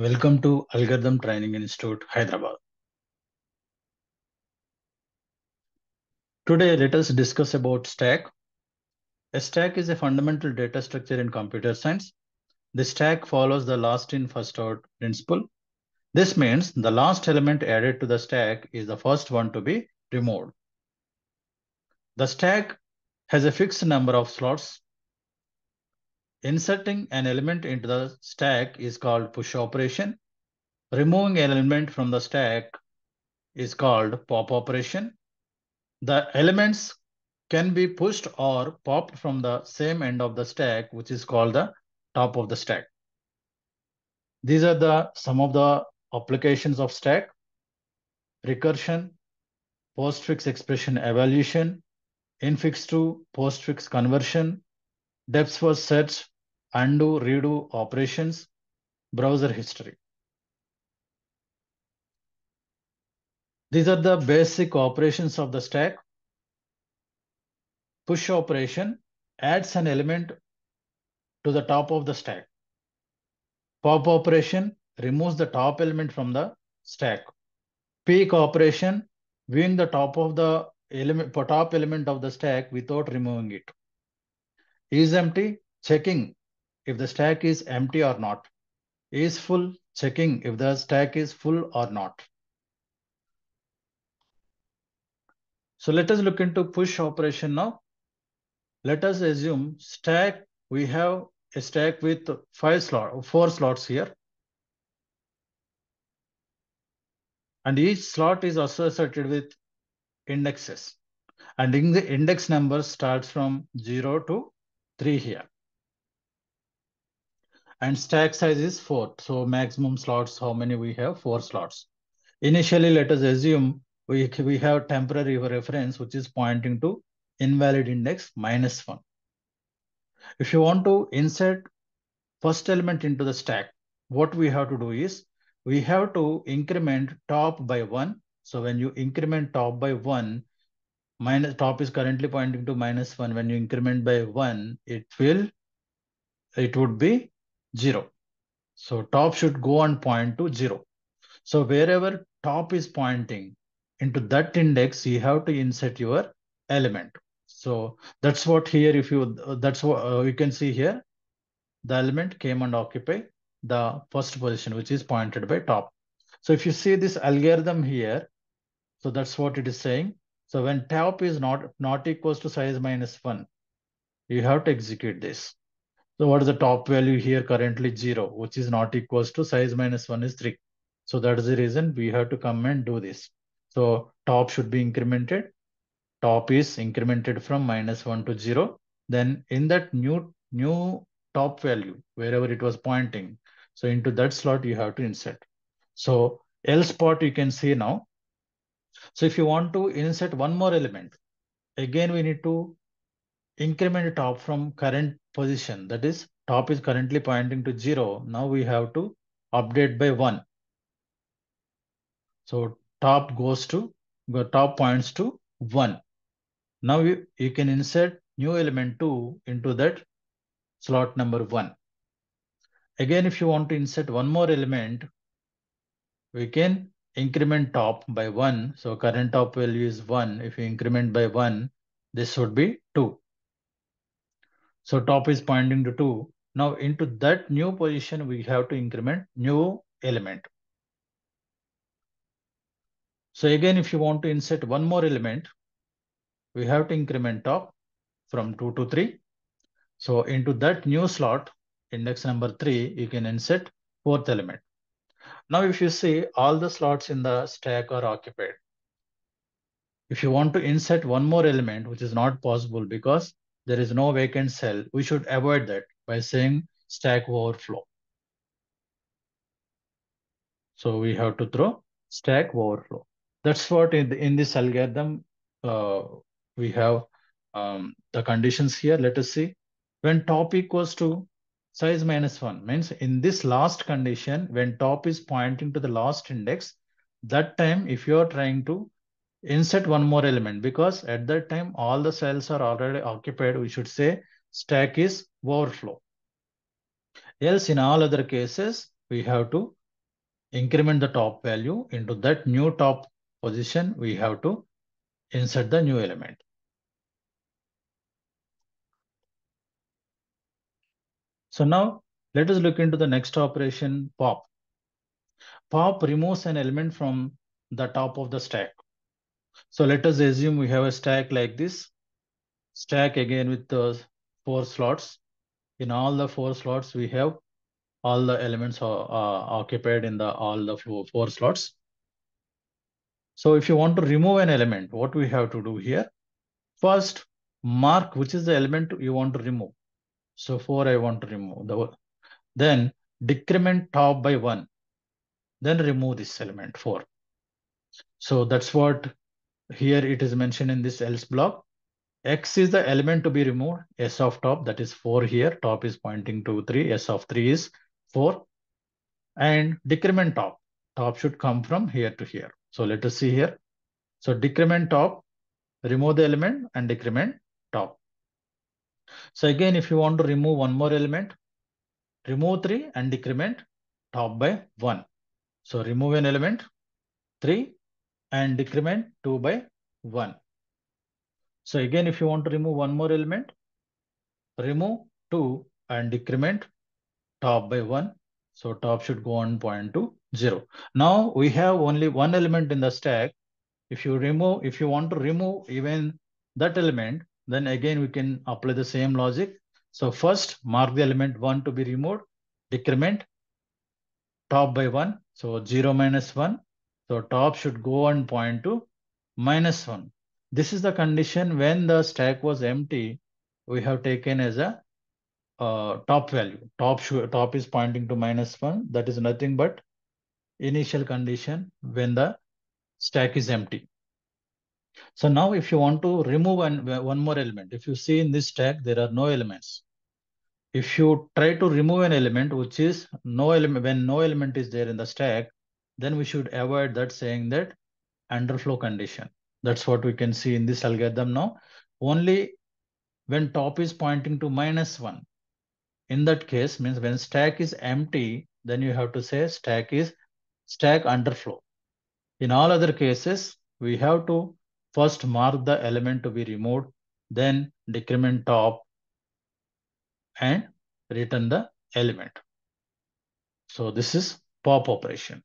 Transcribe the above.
Welcome to Algorithm Training Institute, Hyderabad. Today, let us discuss about stack. A stack is a fundamental data structure in computer science. The stack follows the last in first out principle. This means the last element added to the stack is the first one to be removed. The stack has a fixed number of slots. Inserting an element into the stack is called push operation. Removing an element from the stack is called pop operation. The elements can be pushed or popped from the same end of the stack, which is called the top of the stack. These are the some of the applications of stack, recursion, postfix expression evaluation, infix to postfix conversion, depth first search, undo, redo operations, browser history. These are the basic operations of the stack. Push operation adds an element to the top of the stack. Pop operation removes the top element from the stack. Peek operation viewing the top of the element, top element of the stack without removing it. Is empty, checking if the stack is empty or not. Is full, checking if the stack is full or not. So let us look into push operation now. Let us assume stack, we have a stack with five slot, four slots here. And each slot is associated with indexes. And in the index number starts from 0 to 3 here. And stack size is 4. So maximum slots, how many we have? 4 slots. Initially, let us assume we, we have temporary reference, which is pointing to invalid index minus 1. If you want to insert first element into the stack, what we have to do is we have to increment top by 1. So when you increment top by 1, minus top is currently pointing to minus 1. When you increment by 1, it will, it would be 0. So top should go and point to 0. So wherever top is pointing into that index, you have to insert your element. So that's what here, if you, that's what uh, you can see here, the element came and occupy the first position, which is pointed by top. So if you see this algorithm here, so that's what it is saying. So when top is not, not equals to size minus one, you have to execute this. So what is the top value here currently zero, which is not equals to size minus one is three. So that is the reason we have to come and do this. So top should be incremented. Top is incremented from minus one to zero. Then in that new, new top value, wherever it was pointing, so into that slot, you have to insert. So L spot you can see now. So if you want to insert one more element, again, we need to increment top from current position. That is top is currently pointing to zero. Now we have to update by one. So top goes to, the top points to one. Now you, you can insert new element two into that slot number one. Again, if you want to insert one more element, we can increment top by one. So current top value is one. If you increment by one, this would be two. So top is pointing to two. Now into that new position, we have to increment new element. So again, if you want to insert one more element, we have to increment top from two to three. So into that new slot, index number three, you can insert fourth element. Now, if you see all the slots in the stack are occupied. If you want to insert one more element, which is not possible because there is no vacant cell, we should avoid that by saying stack overflow. So we have to throw stack overflow. That's what in, the, in this algorithm, uh, we have um, the conditions here. Let us see. When top equals to size minus one means in this last condition, when top is pointing to the last index, that time if you are trying to insert one more element, because at that time all the cells are already occupied, we should say stack is overflow. Else in all other cases, we have to increment the top value into that new top position, we have to insert the new element. So now let us look into the next operation, pop. Pop removes an element from the top of the stack. So let us assume we have a stack like this. Stack again with the four slots. In all the four slots, we have all the elements are, are occupied in the all the four, four slots. So if you want to remove an element, what we have to do here? First, mark which is the element you want to remove. So 4 I want to remove. The, then decrement top by 1. Then remove this element 4. So that's what here it is mentioned in this else block. X is the element to be removed. S of top, that is 4 here. Top is pointing to 3. S of 3 is 4. And decrement top. Top should come from here to here. So let us see here. So decrement top, remove the element and decrement top. So again, if you want to remove one more element, remove 3 and decrement top by 1. So remove an element, 3 and decrement 2 by 1. So again, if you want to remove one more element, remove 2 and decrement top by 1. So top should go on point to 0. Now we have only one element in the stack. If you remove, if you want to remove even that element, then again we can apply the same logic. So first mark the element 1 to be removed, decrement top by 1. So 0 minus 1. So top should go and point to minus 1. This is the condition when the stack was empty, we have taken as a uh, top value. Top, top is pointing to minus 1. That is nothing but initial condition when the stack is empty. So now if you want to remove one, one more element, if you see in this stack, there are no elements. If you try to remove an element, which is no element, when no element is there in the stack, then we should avoid that saying that underflow condition. That's what we can see in this algorithm now. Only when top is pointing to minus one. In that case, means when stack is empty, then you have to say stack is stack underflow. In all other cases, we have to first mark the element to be removed, then decrement top and return the element. So this is pop operation.